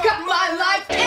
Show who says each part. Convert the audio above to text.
Speaker 1: Got my life